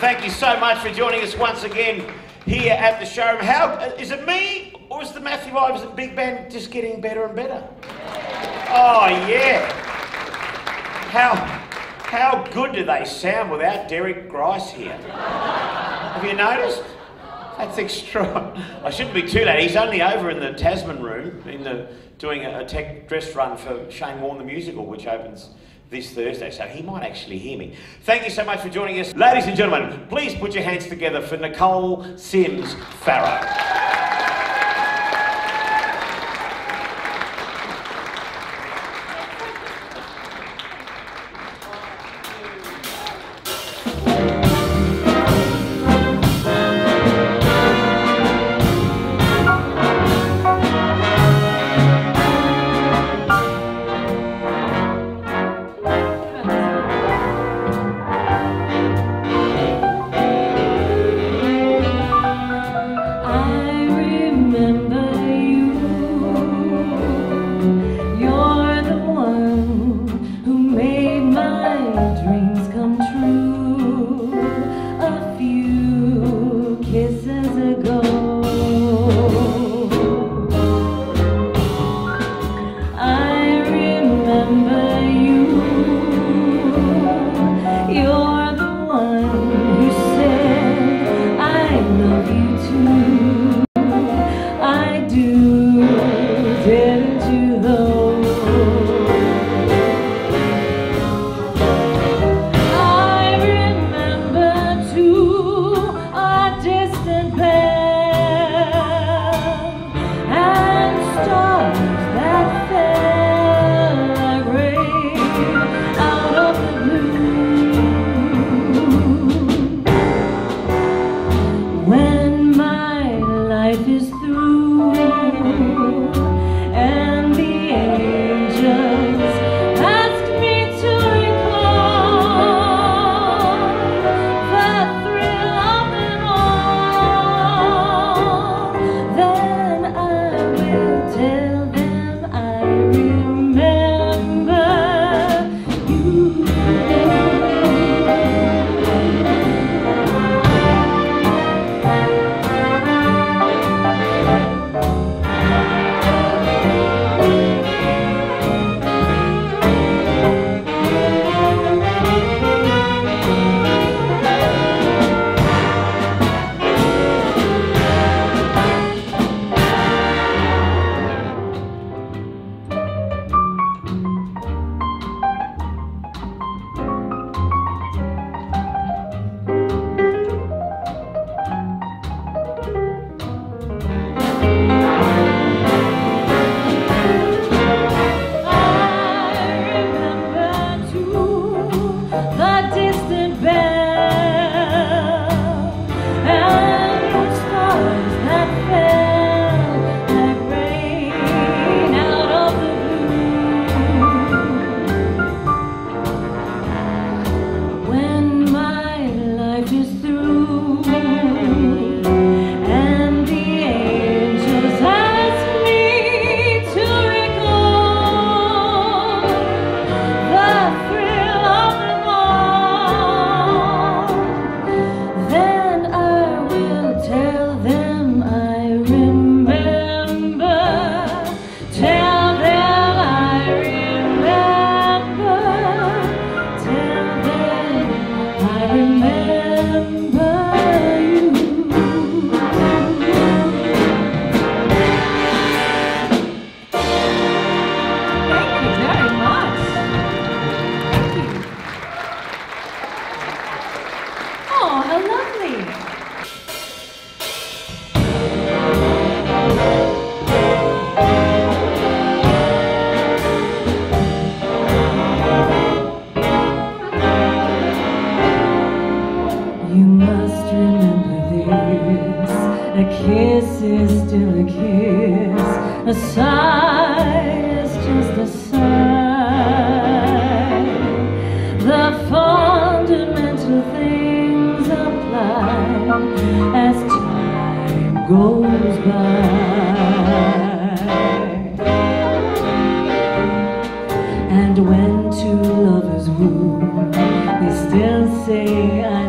Thank you so much for joining us once again here at the showroom. How uh, is it me or is the Matthew Ives and Big Band just getting better and better? Oh yeah. How how good do they sound without Derek Grice here? Have you noticed? That's extra. I shouldn't be too late. He's only over in the Tasman room, in the doing a, tech dress run for Shane Warne the musical, which opens this Thursday, so he might actually hear me. Thank you so much for joining us. Ladies and gentlemen, put your hands together for Nicole Simms Farrow. Say I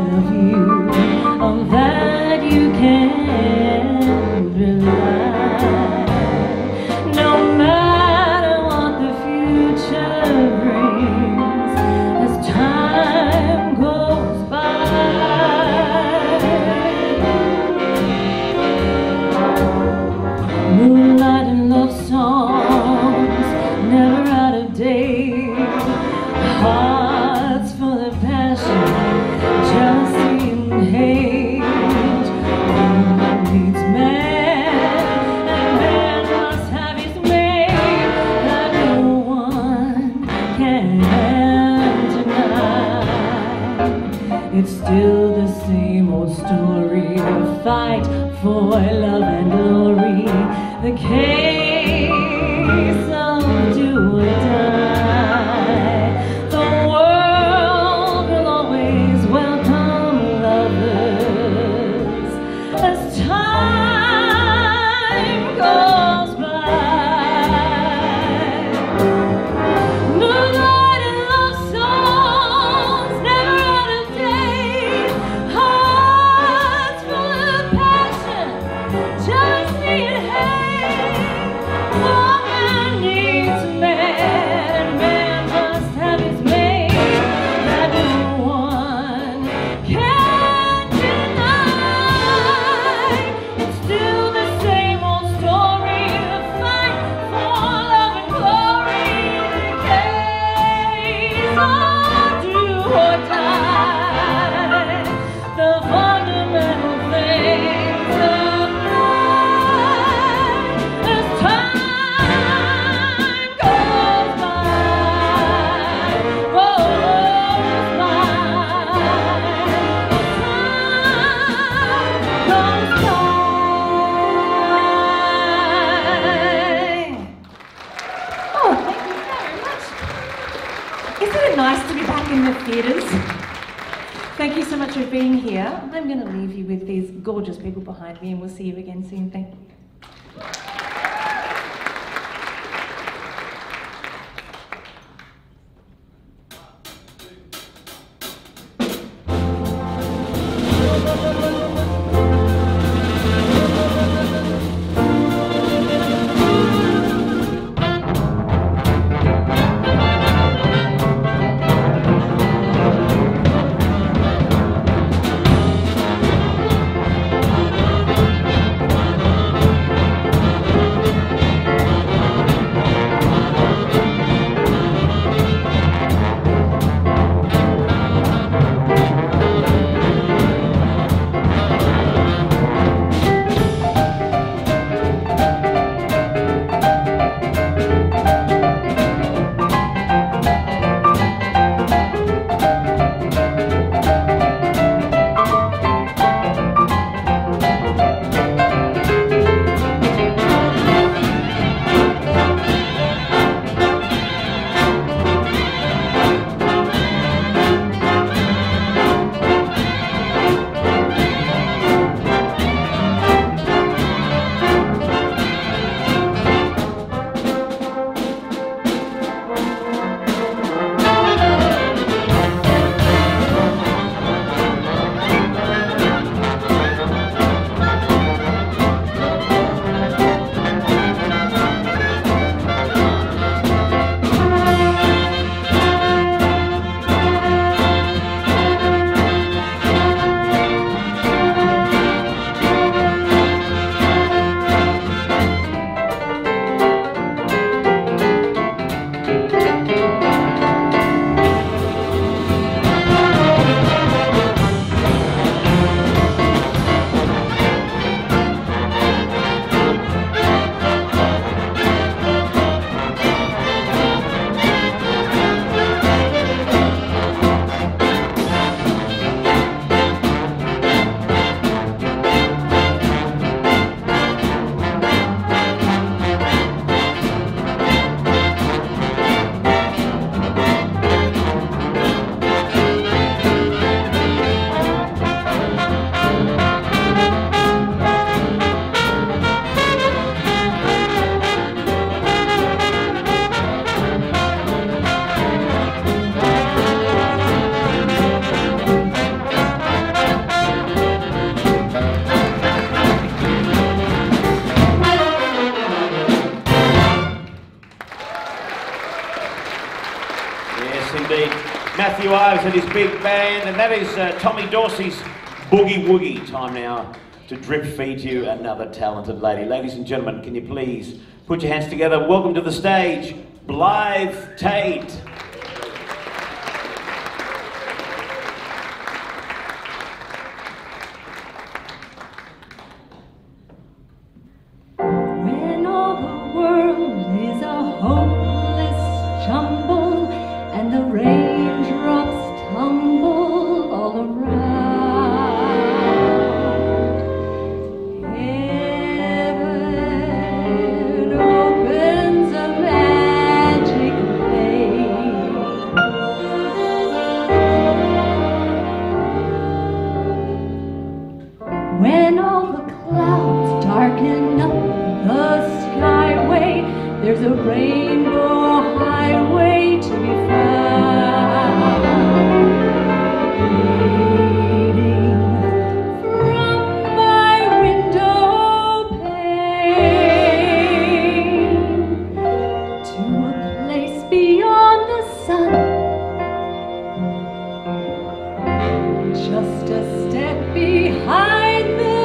guys with his big band, and that is uh, Tommy Dorsey's Boogie Woogie. Time now to drip feed you another talented lady. Ladies and gentlemen, can you please put your hands together? Welcome to the stage, Blythe just a step behind me.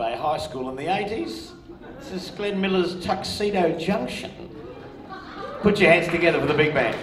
Bay High School in the 80s. This is Glenn Miller's Tuxedo Junction. Put your hands together for the big band.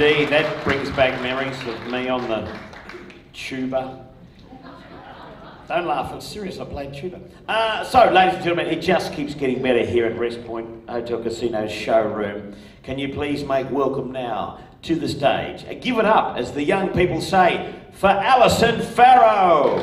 Indeed. That brings back memories of me on the tuba. Don't laugh, it's serious. I played tuba. Uh, so, ladies and gentlemen, it just keeps getting better here at Wrest Point Hotel Casino's showroom. Can you please make welcome now to the stage? Uh, give it up, as the young people say, for Allison Farrow.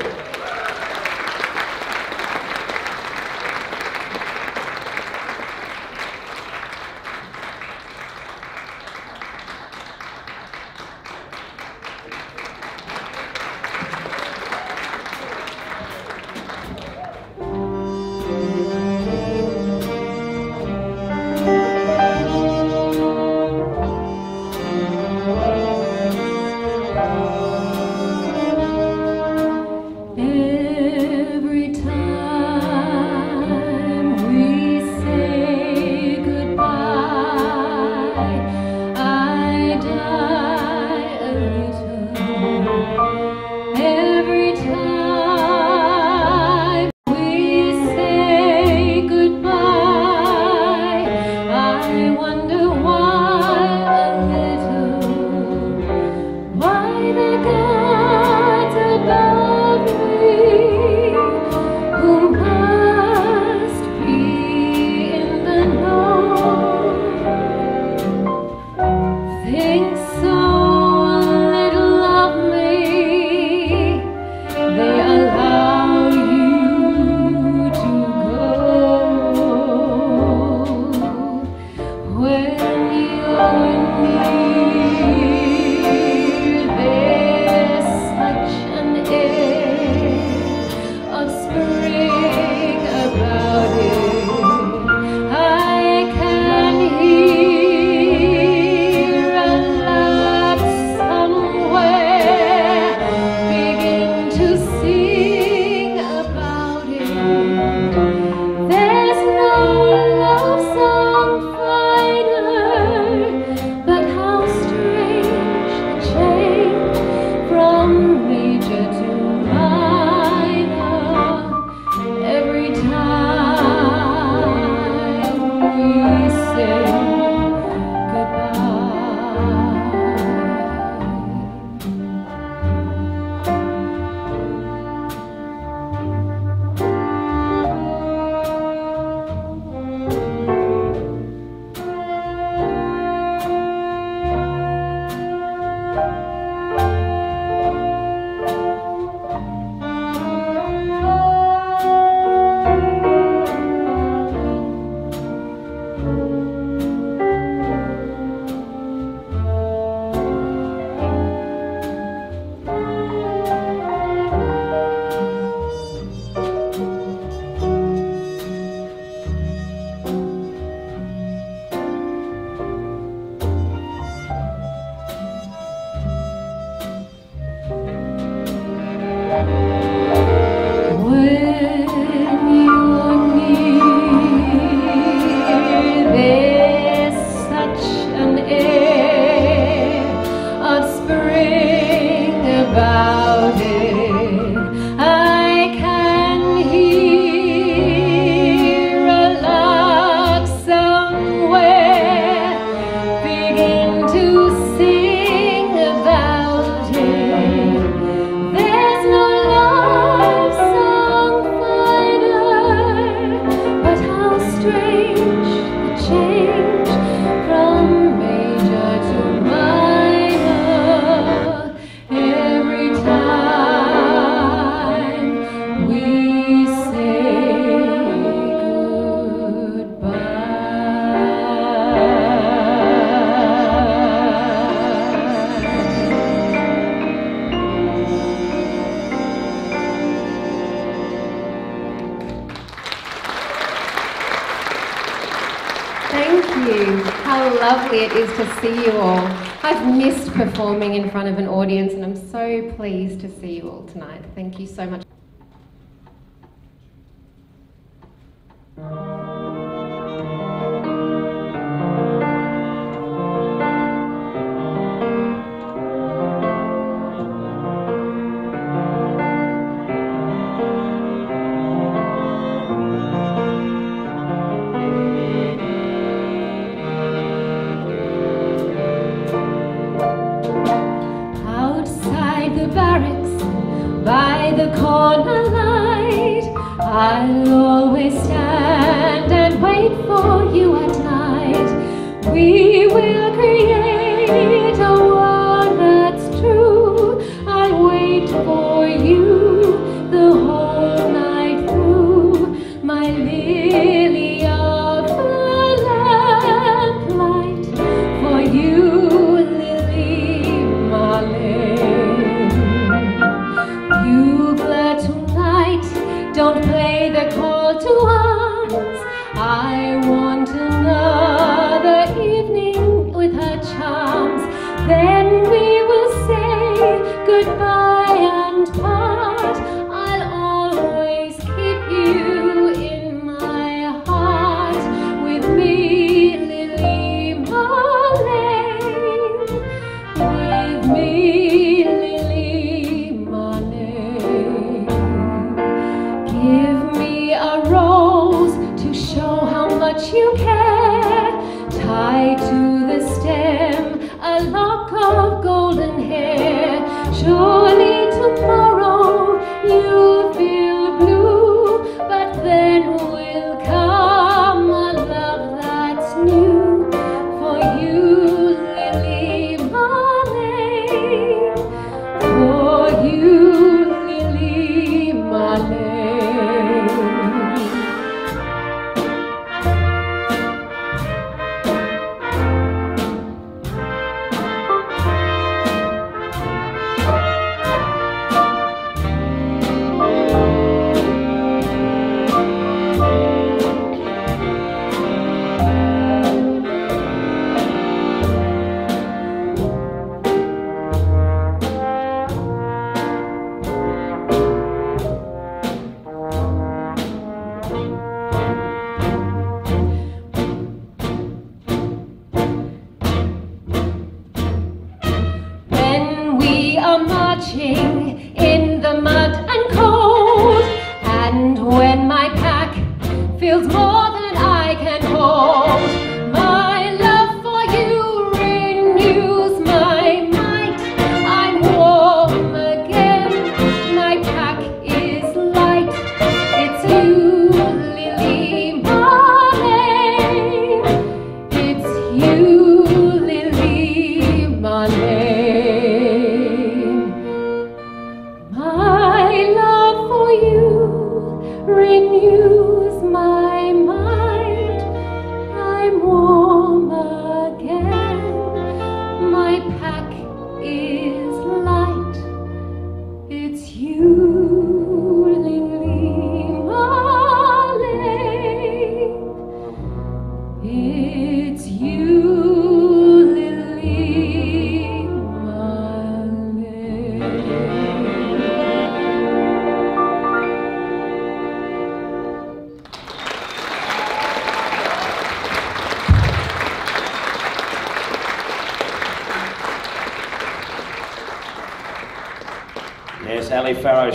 Is to see you all. I've missed performing in front of an audience and I'm so pleased to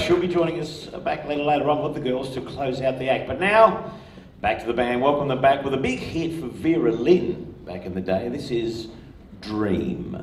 she'll be joining us back later, later on with the girls to close out the act. But now, back to the band. Welcome them back with a big hit for Vera Lynn back in the day. This is Dream.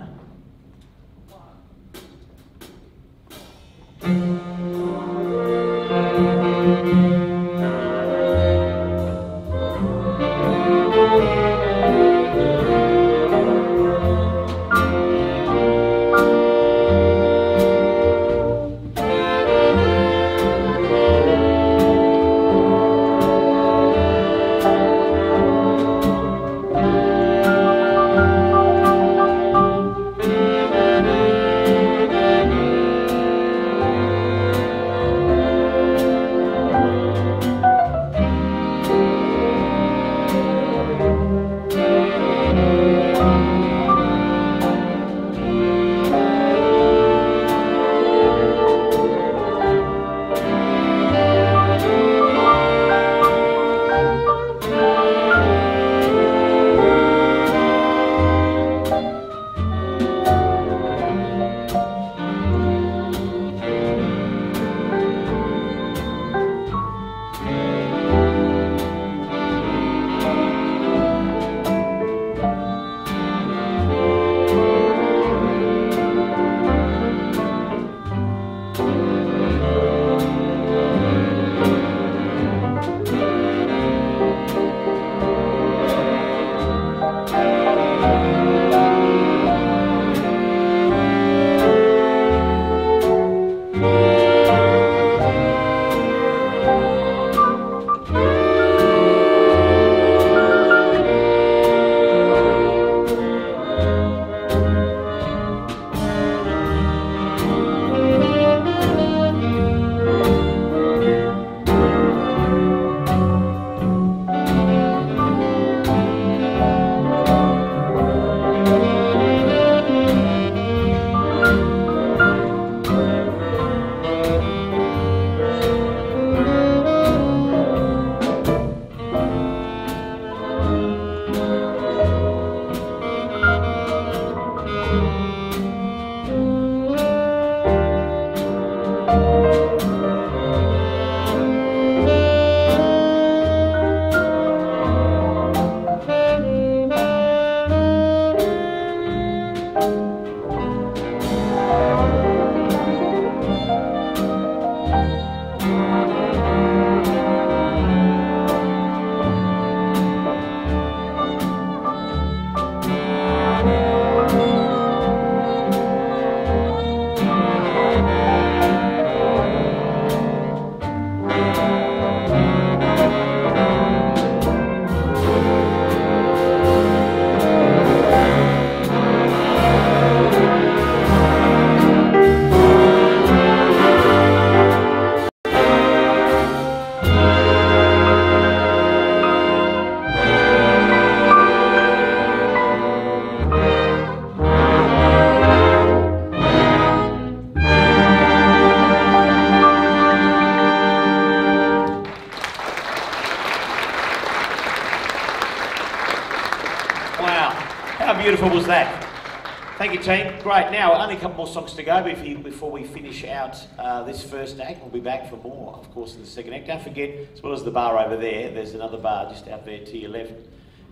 Great. Now, only a couple more songs to go before we finish out uh, this first act. We'll be back for more, of course, in the second act. Don't forget, as well as the bar over there, there's another bar just out there to your left.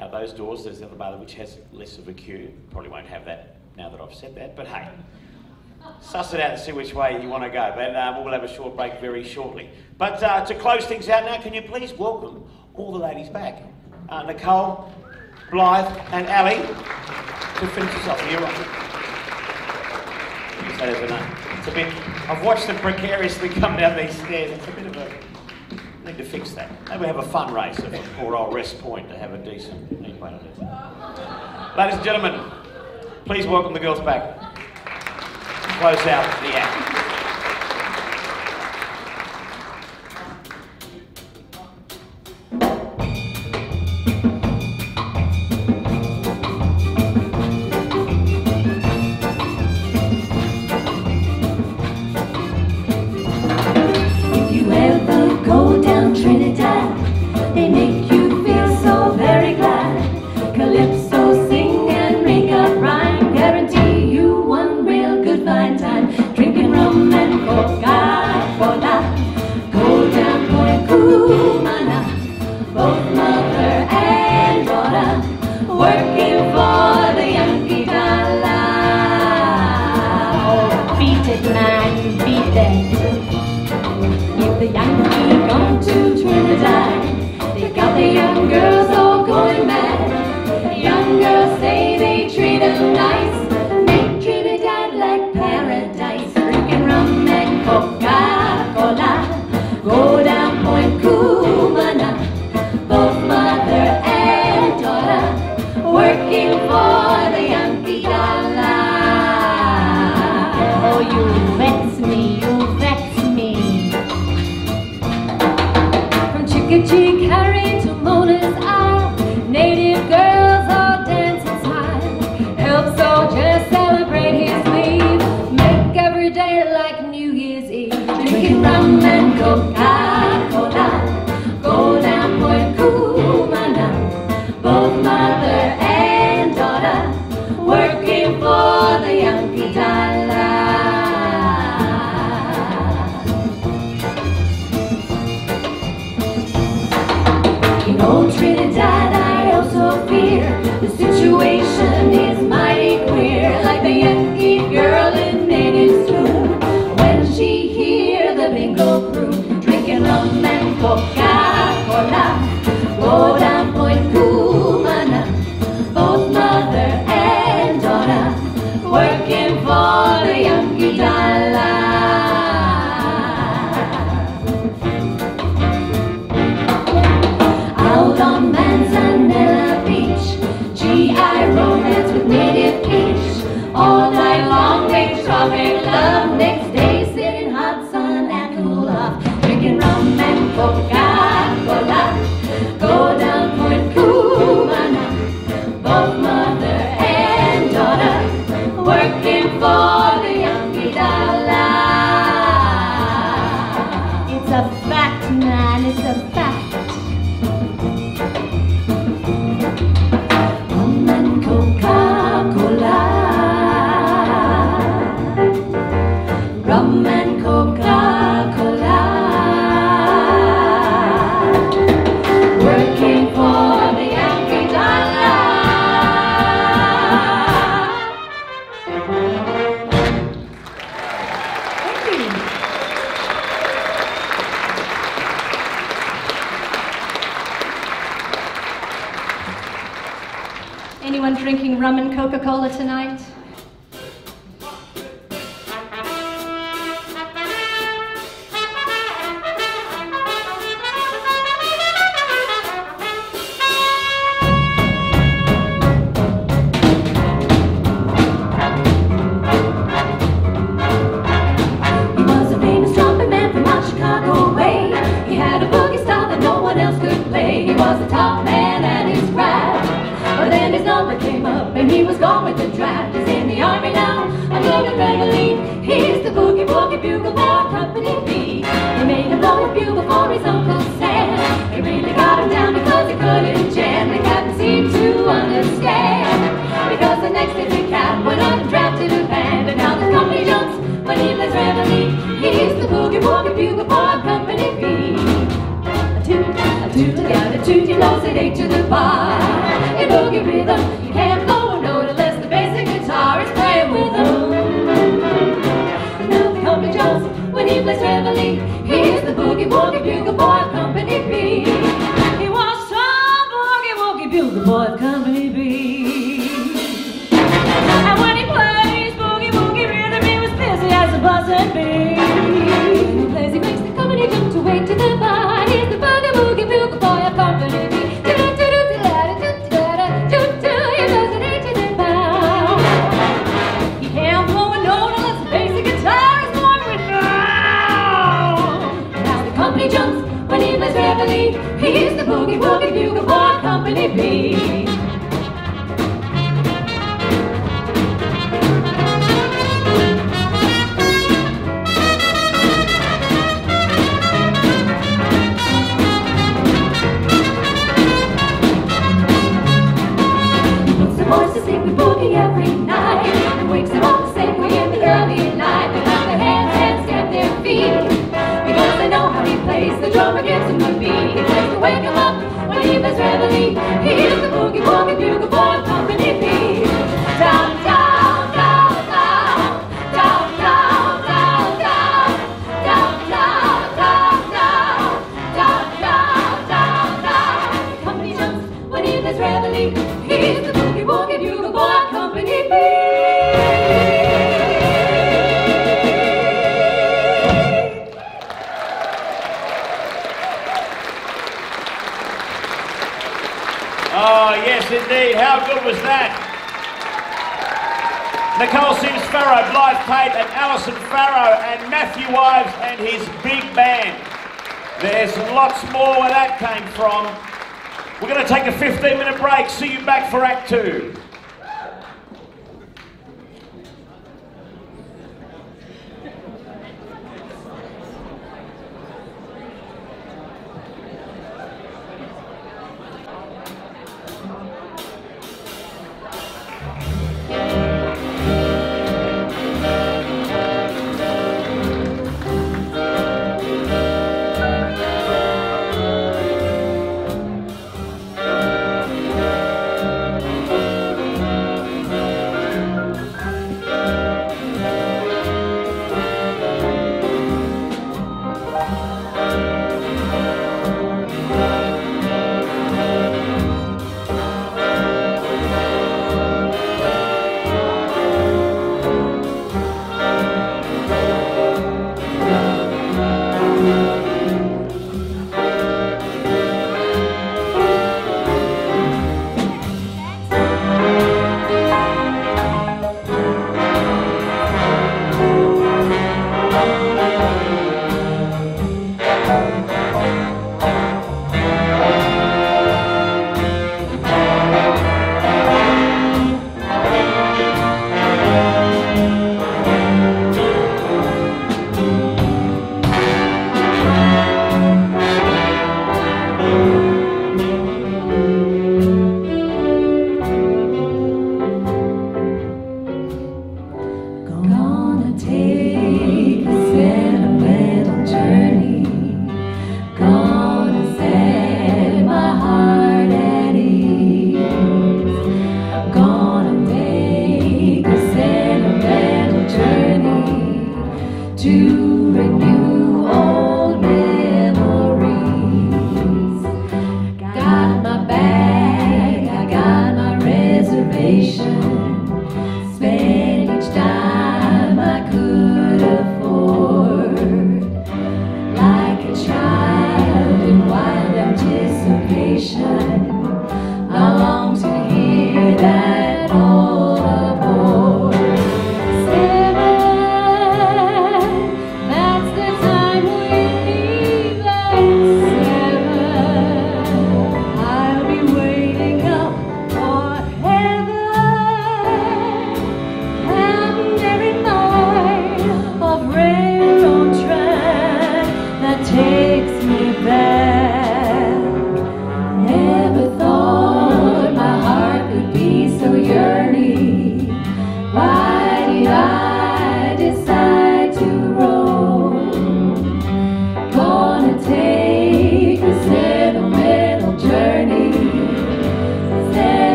Out those doors, there's another bar which has less of a queue. Probably won't have that now that I've said that, but hey, suss it out and see which way you want to go. But uh, we'll have a short break very shortly. But uh, to close things out now, can you please welcome all the ladies back? Uh, Nicole, Blythe, and Ali to finish us off. You're right. That is a It's a bit. I've watched them precariously come down these stairs. It's a bit of a. Need to fix that. Maybe have a fundraiser for poor old Wrest Point to have a decent Ladies and gentlemen, please welcome the girls back. Close out the act.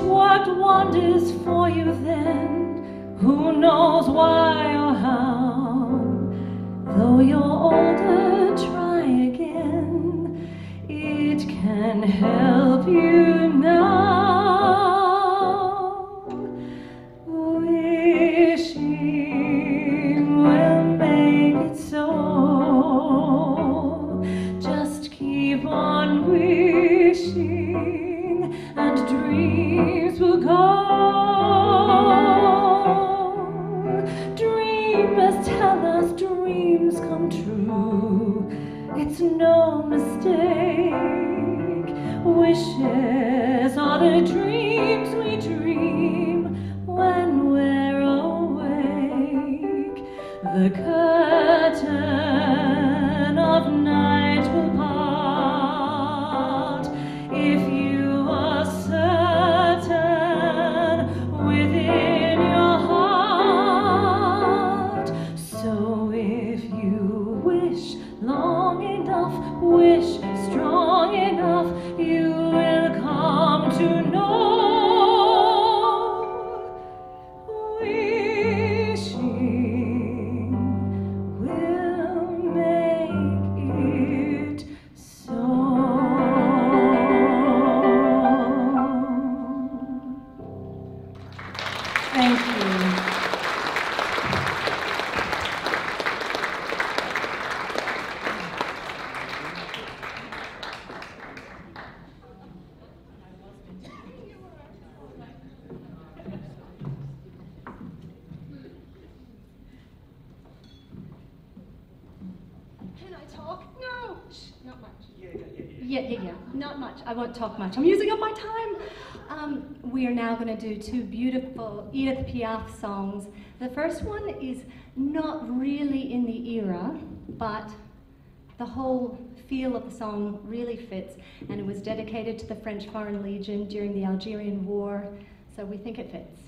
What wonders for you then, who knows why or how. Though you're older, try again, it can help you. going to do two beautiful Edith Piaf songs. The first one is not really in the era, but the whole feel of the song really fits, and it was dedicated to the French Foreign Legion during the Algerian War, so we think it fits.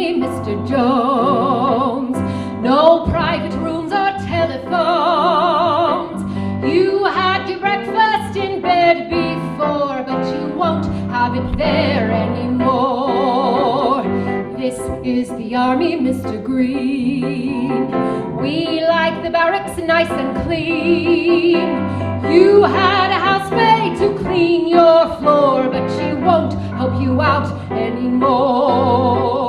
me, Mr. Jones. No private rooms or telephones. You had your breakfast in bed before, but you won't have it there anymore. This is the army, Mr. Green. We like the barracks nice and clean. You had a housemaid to clean your floor, but she won't help you out anymore.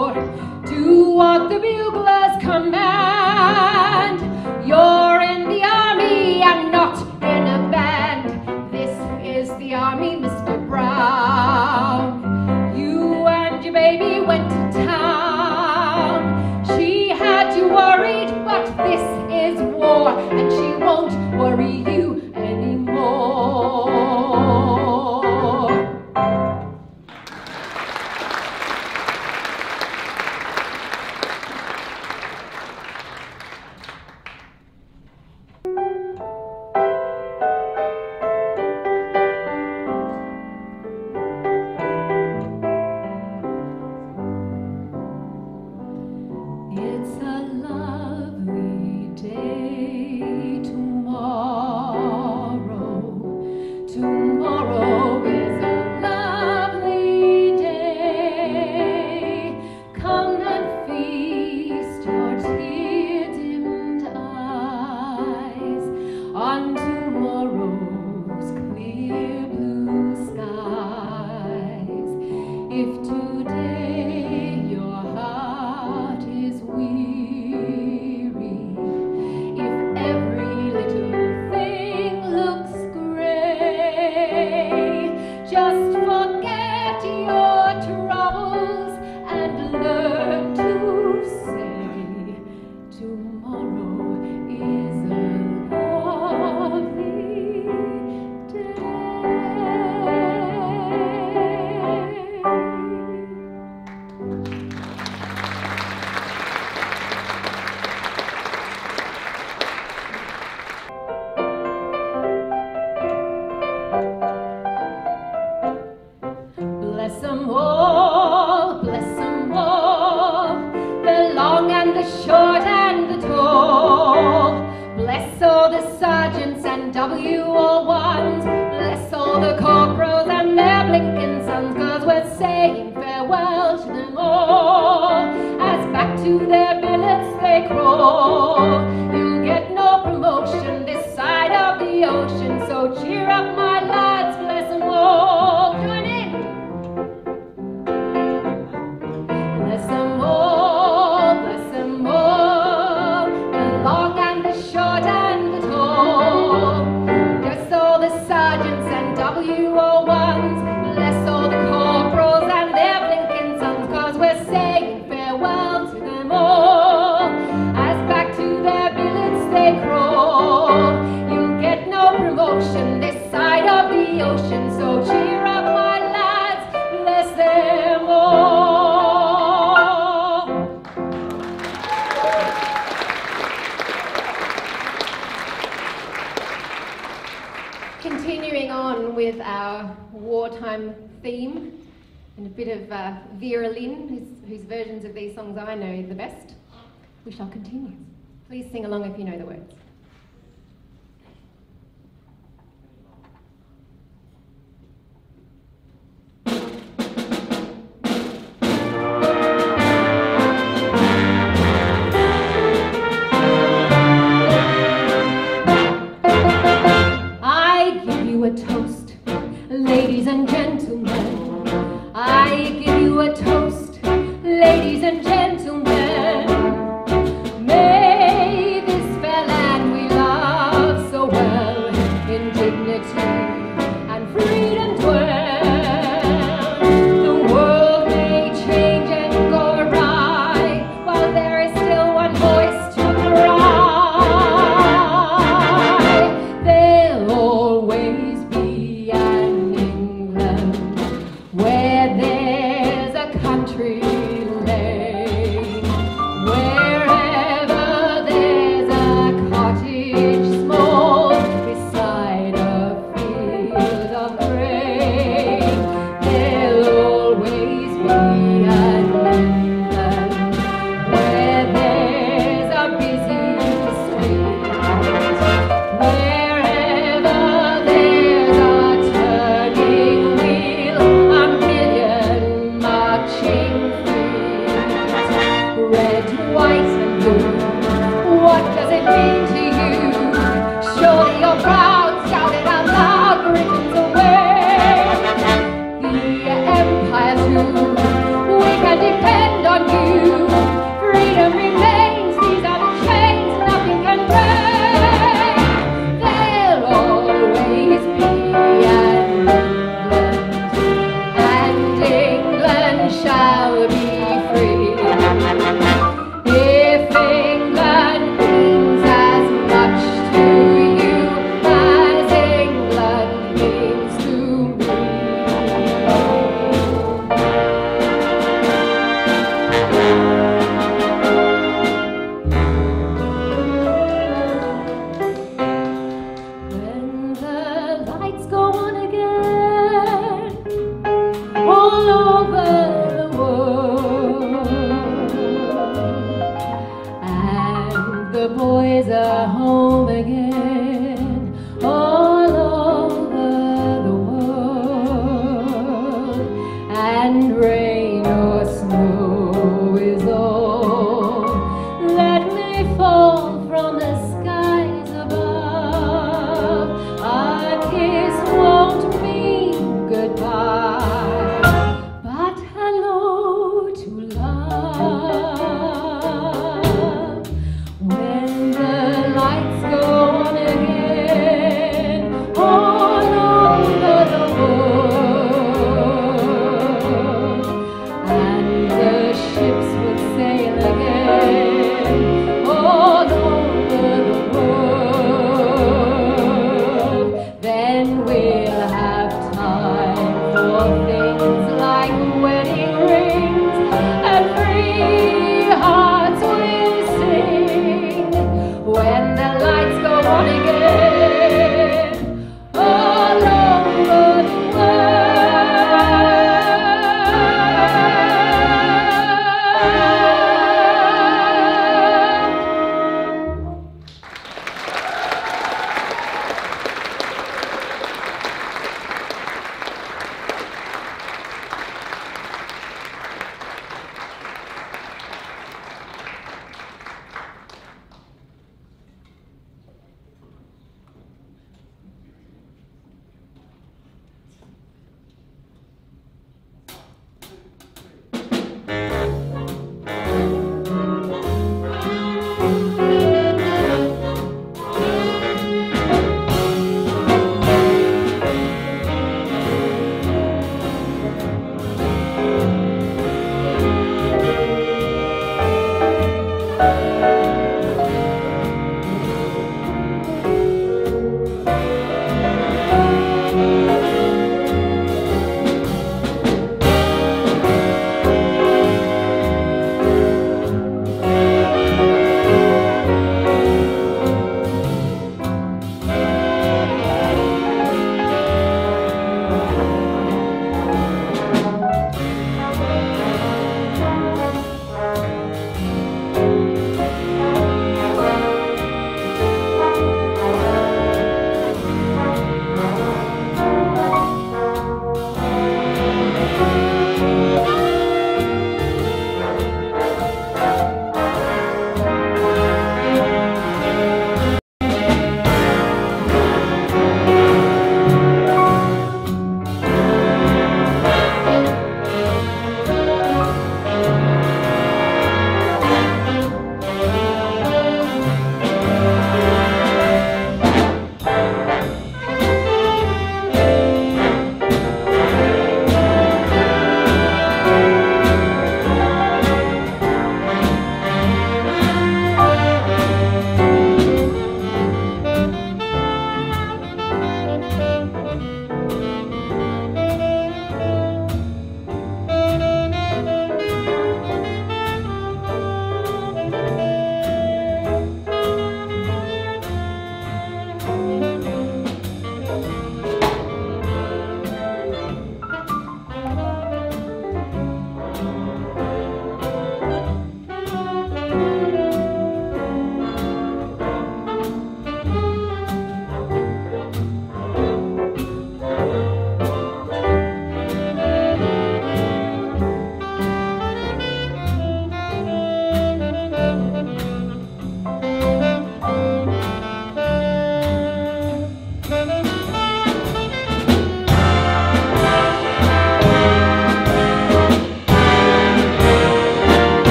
bit of uh, Vera Lynn, whose, whose versions of these songs I know the best. We shall continue. Please sing along if you know the words. the boys are home again.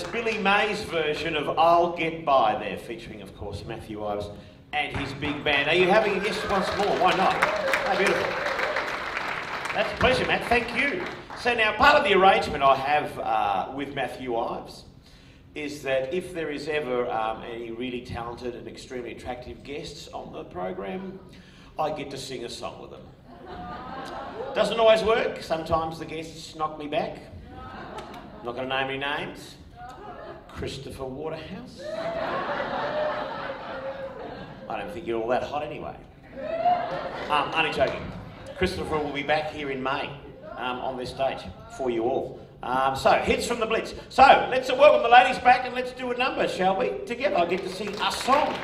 That's Billy May's version of I'll Get By there, featuring, of course, Matthew Ives and his big band. Are you having a guest once more? Why not? How beautiful. That's a pleasure, Matt. Thank you. So now, part of the arrangement I have uh, with Matthew Ives is that if there is ever um, any really talented and extremely attractive guests on the program, I get to sing a song with them. Doesn't always work. Sometimes the guests knock me back. I'm not going to name any names. Christopher Waterhouse. I don't think you're all that hot anyway. Um, only joking. Christopher will be back here in May um, on this stage for you all. Um, so, hits from the Blitz. So, let's welcome the ladies back and let's do a number, shall we? Together, I get to sing a song.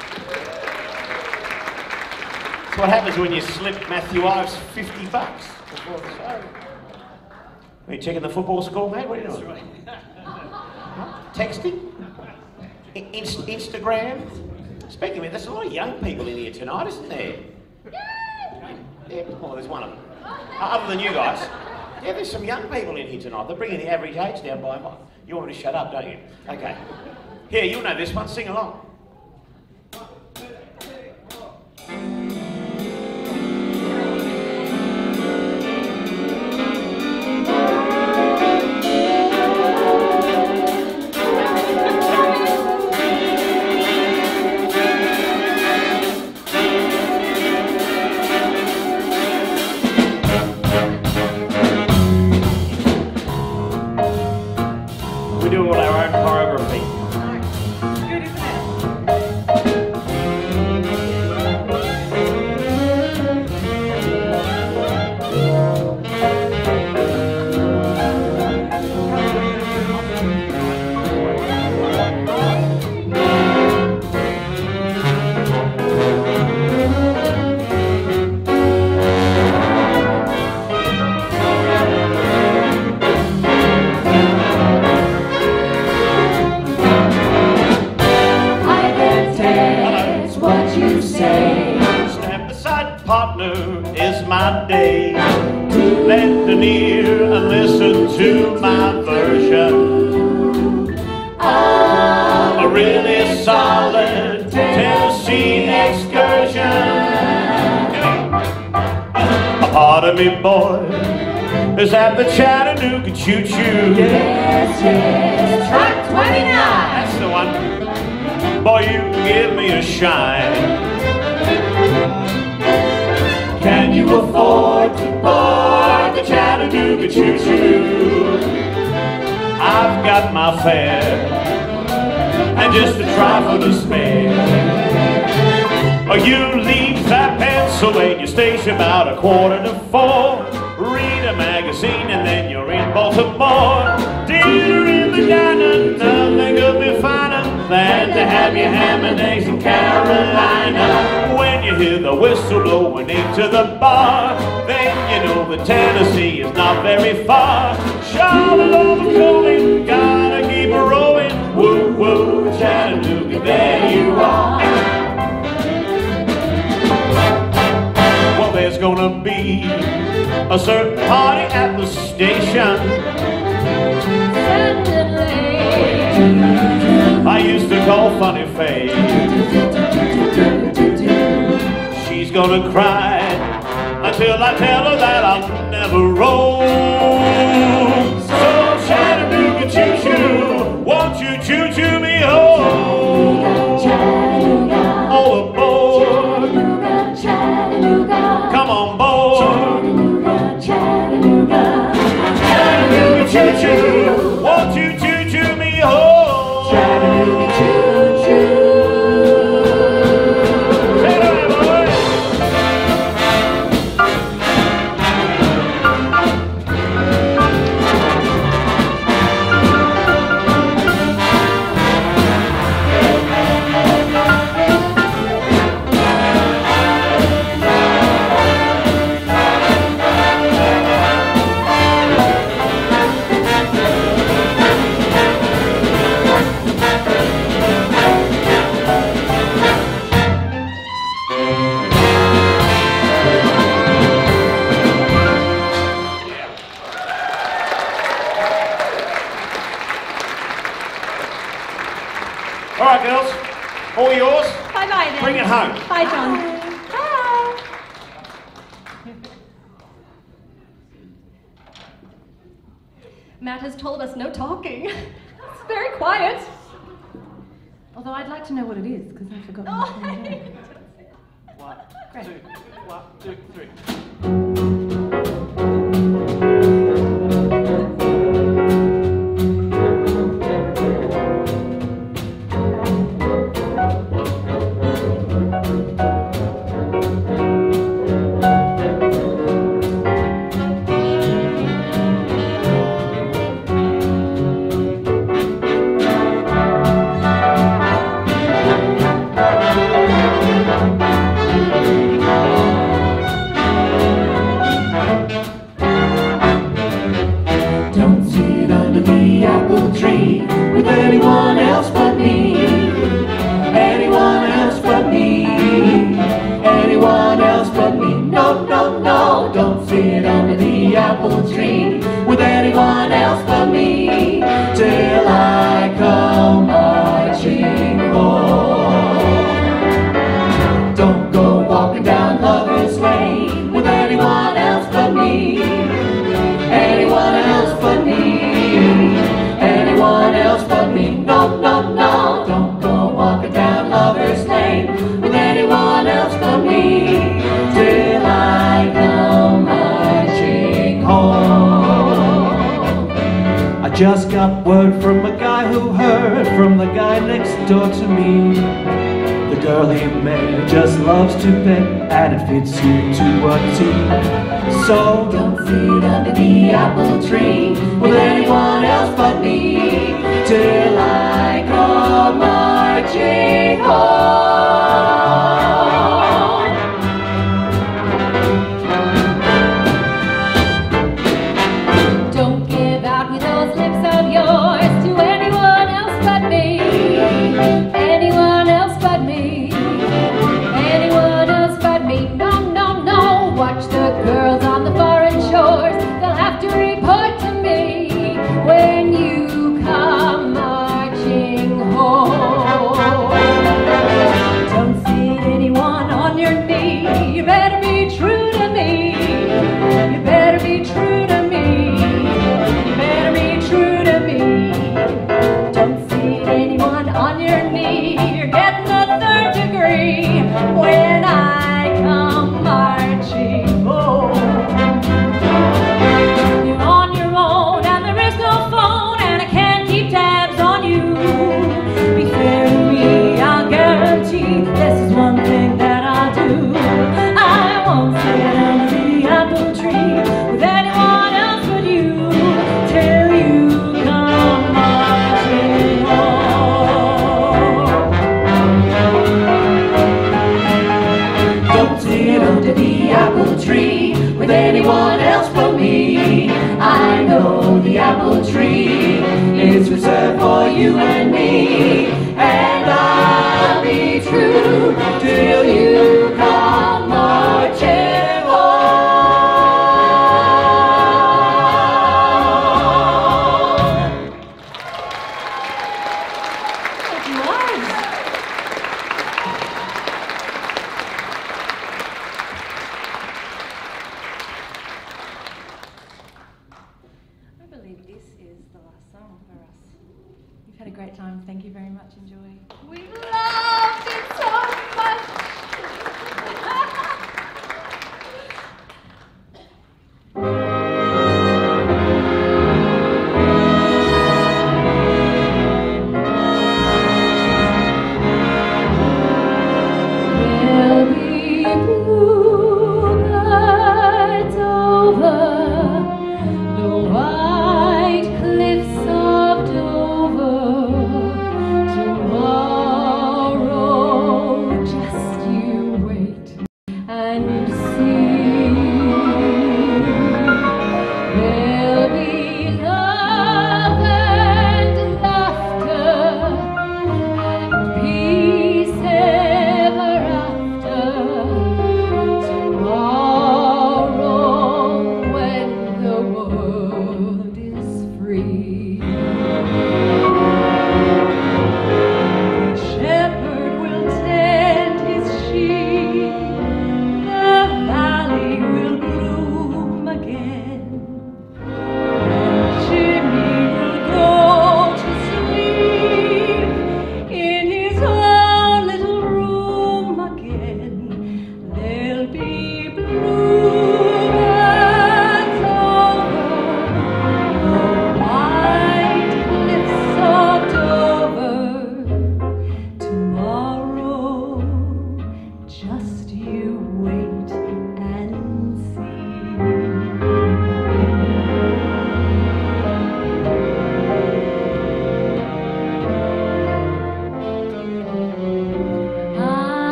That's what happens when you slip Matthew Ives 50 bucks before the show. Are you checking the football score, mate? What are you doing? Texting? Inst- Instagram? Speaking of it, there's a lot of young people in here tonight, isn't there? Yeah, well, there's one of them. Uh, Other than you guys. Yeah, there's some young people in here tonight. They're bringing the average age down by a mile. You want me to shut up, don't you? Okay. Here, you'll know this one. Sing along. because I forgot. Oh, what? Great. Two, one, two, three. it's you.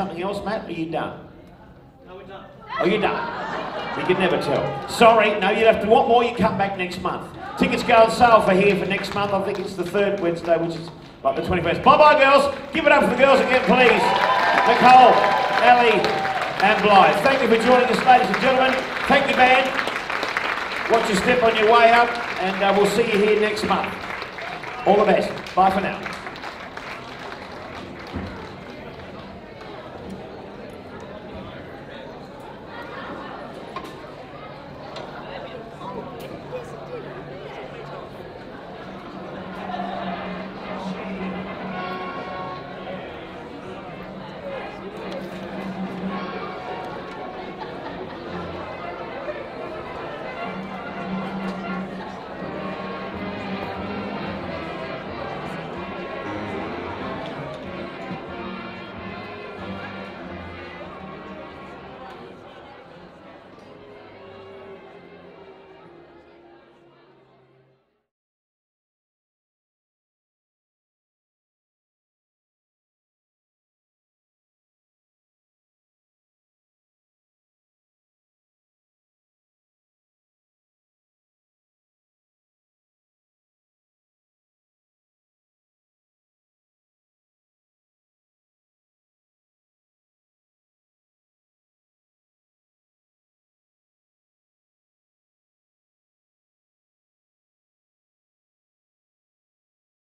something else, Matt? Are you done? No, we're done. Are you done? You can never tell. Sorry, no, you'd have to want more, you come back next month. Tickets go on sale for here for next month. I think it's the third Wednesday, which is like the 21st. Bye bye, girls. Give it up for the girls again, please. Nicole, Ellie, and Blythe. Thank you for joining us, ladies and gentlemen. Thank you, band. Watch your step on your way up, and uh, we'll see you here next month. All the best. Bye for now.